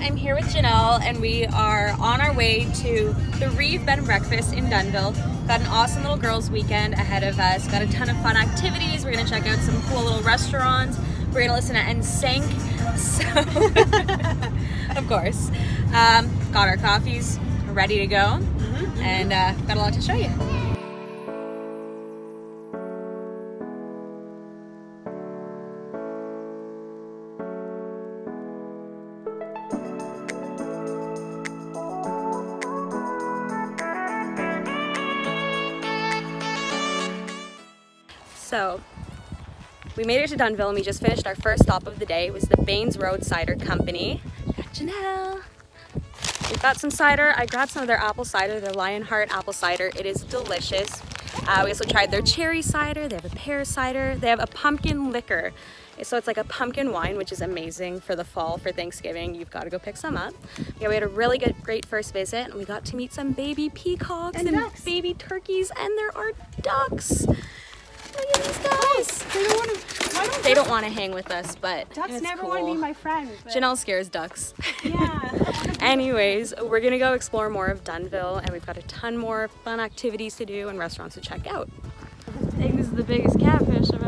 I'm here with Jenelle and we are on our way to the Reeve Bed and Breakfast in Dunnville. Got an awesome little girls weekend ahead of us. Got a ton of fun activities. We're gonna check out some cool little restaurants. We're gonna listen to NSYNC. So, of course. Um, got our coffees ready to go and uh, got a lot to show you. So, we made it to Dunnville and we just finished our first stop of the day. It was the Bains Road Cider Company. Got Jenelle. We've got some cider. I grabbed some of their apple cider, their Lionheart apple cider. It is delicious. Uh, we also tried their cherry cider. They have a pear cider. They have a pumpkin liquor. So it's like a pumpkin wine, which is amazing for the fall, for Thanksgiving. You've got to go pick some up. Yeah, we had a really good, great first visit and we got to meet some baby peacocks And and, baby turkeys and there are ducks. Look at these guys. They don't want to. They don't want to hang with us, but ducks never cool. want to be my friend? but- Jenelle scares ducks. Yeah. Anyways, we're gonna go explore more of Dunnville, and we've got a ton more fun activities to do and restaurants to check out. I think this is the biggest catfish I've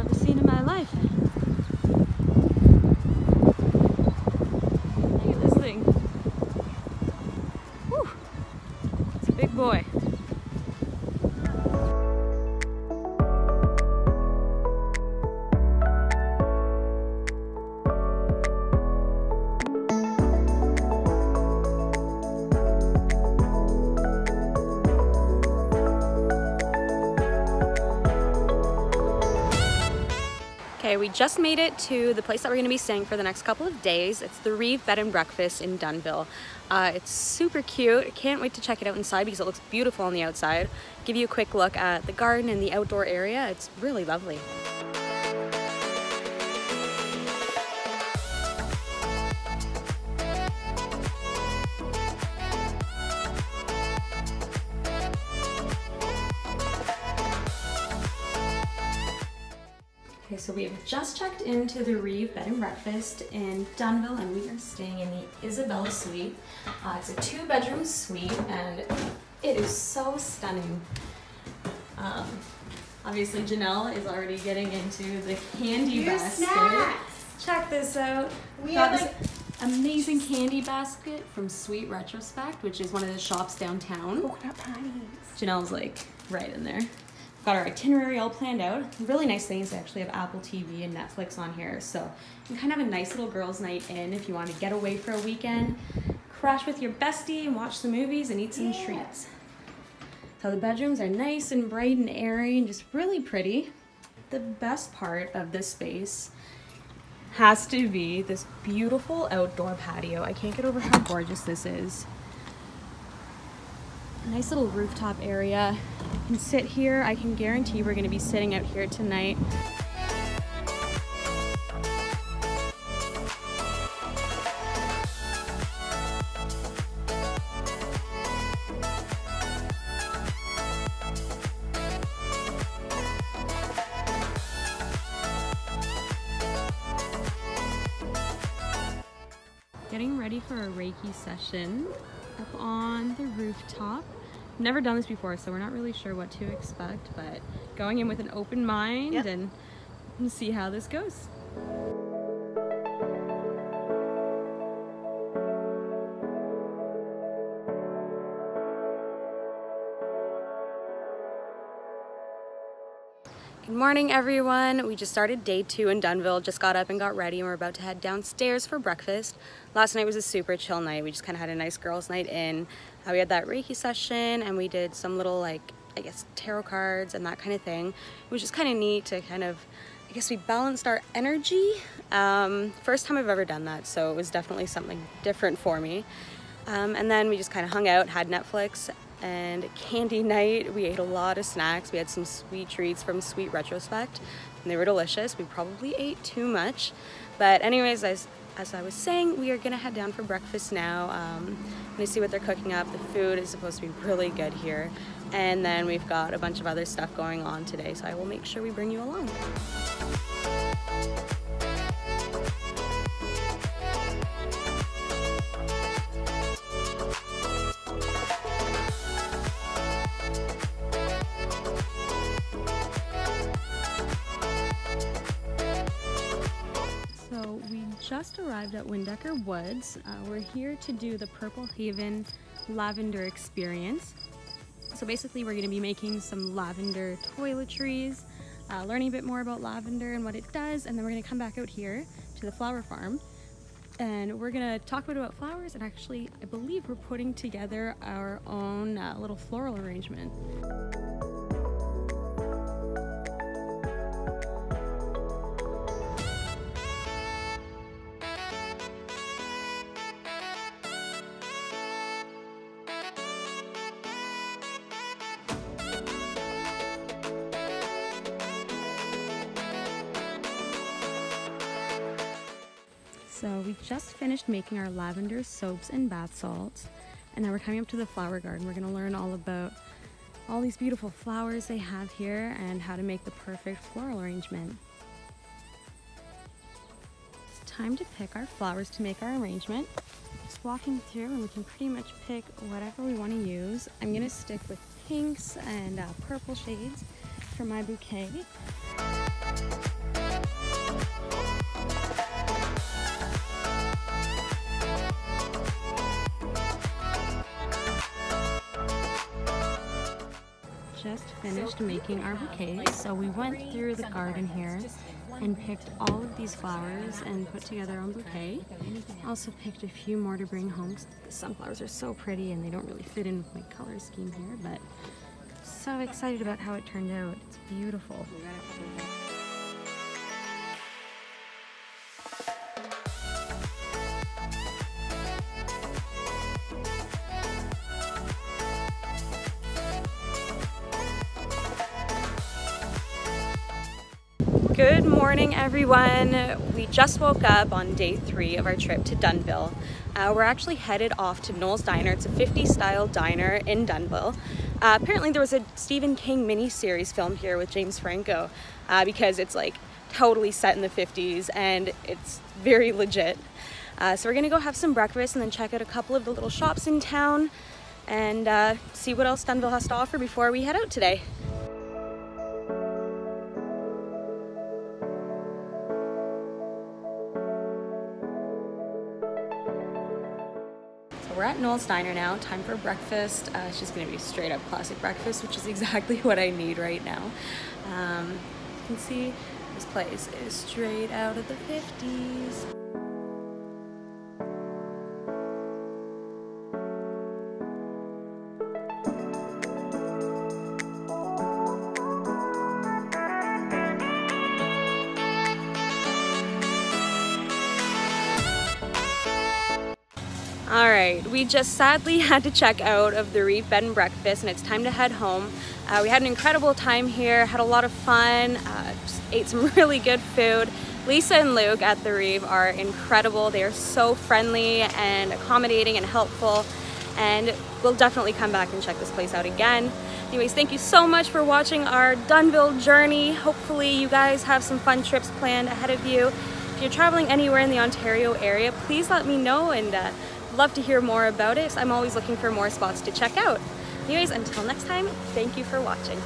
We just made it to the place that we're going to be staying for the next couple of days. It's the Reeve Bed and Breakfast in Dunnville. Uh, it's super cute. Can't wait to check it out inside because it looks beautiful on the outside. Give you a quick look at the garden and the outdoor area. It's really lovely. Okay, so we have just checked into the Reeve Bed and Breakfast in Dunnville, and we are staying in the Isabella Suite. Uh, it's a two-bedroom suite, and it is so stunning. Um, obviously, Jenelle is already getting into the candy Your basket. snacks. Check this out. We Got have, this amazing candy basket from Sweet Retrospect, which is one of the shops downtown. Coconut pies. Jenelle's like right in there. Got our itinerary all planned out. Really nice things. They actually have Apple TV and Netflix on here. So you can kind of have a nice little girls' night in if you want to get away for a weekend, crash with your bestie and watch some movies and eat some Yeah. treats. So the bedrooms are nice and bright and airy and just really pretty. The best part of this space has to be this beautiful outdoor patio. I can't get over how gorgeous this is. Nice little rooftop area. Can sit here. I can guarantee we're going to be sitting out here tonight. Getting ready for a Reiki session up on the rooftop. Never done this before, so we're not really sure what to expect, but going in with an open mind Yep. and, and see how this goes. Morning, everyone. We just started day two in Dunnville. just got up and got ready, and we're about to head downstairs for breakfast. Last night was a super chill night. We just kind of had a nice girls' night in. Uh, we had that Reiki session, and we did some little, like, I guess, tarot cards and that kind of thing. It was just kind of neat to kind of, I guess, we balanced our energy. Um, first time I've ever done that, so it was definitely something different for me. Um, and then we just kind of hung out, had Netflix and candy night. We ate a lot of snacks. We had some sweet treats from Sweet Retrospect, and they were delicious. We probably ate too much. But anyways, as, as I was saying, we are gonna head down for breakfast now. Um, gonna see what they're cooking up. The food is supposed to be really good here. And then we've got a bunch of other stuff going on today, so I will make sure we bring you along. Just arrived at Windecker Woods. Uh, we're here to do the Purple Haven Lavender Experience. So basically we're going to be making some lavender toiletries, uh, learning a bit more about lavender and what it does, and then we're going to come back out here to the flower farm and we're going to talk a bit about flowers and actually I believe we're putting together our own uh, little floral arrangement. So we just finished making our lavender soaps and bath salts. And now we're coming up to the flower garden. We're gonna learn all about all these beautiful flowers they have here and how to make the perfect floral arrangement. It's time to pick our flowers to make our arrangement. Just walking through and we can pretty much pick whatever we wanna use. I'm gonna stick with pinks and uh, purple shades for my bouquet. Just finished making our bouquets. So we went through the garden here and picked all of these flowers and put together our bouquet. Also picked a few more to bring home. The sunflowers are so pretty and they don't really fit in with my color scheme here, but so excited about how it turned out. It's beautiful. Good morning, everyone. We just woke up on day three of our trip to Dunnville. Uh, we're actually headed off to Noel's Diner. It's a 50s style diner in Dunnville. Uh, apparently, there was a Stephen King miniseries filmed here with James Franco uh, because it's like totally set in the 50s and it's very legit. Uh, so, we're gonna go have some breakfast and then check out a couple of the little shops in town and uh, see what else Dunnville has to offer before we head out today. We're at Noel's Diner now. Time for breakfast. Uh, it's just gonna be straight up classic breakfast, which is exactly what I need right now. Um, you can see this place is straight out of the 50s. All right, we just sadly had to check out of the Reeve Bed and Breakfast and it's time to head home. Uh, we had an incredible time here, had a lot of fun, uh, ate some really good food. Lisa and Luke at the Reeve are incredible. They are so friendly and accommodating and helpful and we'll definitely come back and check this place out again. Anyways, thank you so much for watching our Dunnville journey. Hopefully you guys have some fun trips planned ahead of you. If you're traveling anywhere in the Ontario area, please let me know and uh, love to hear more about it. I'm always looking for more spots to check out. Anyways, until next time, thank you for watching.